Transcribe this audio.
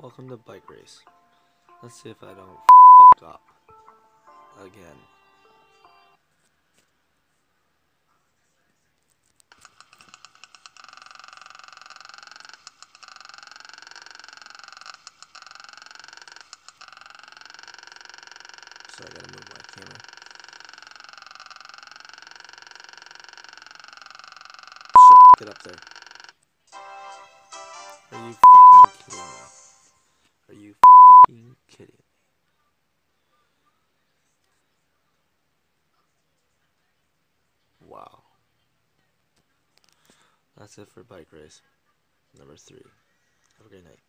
Welcome to Bike Race. Let's see if I don't fuck up again. So I gotta move my camera. Shit, get up there. Are you fucking kidding me? Fucking kidding? Wow. That's it for bike race. Number three. Have a great night.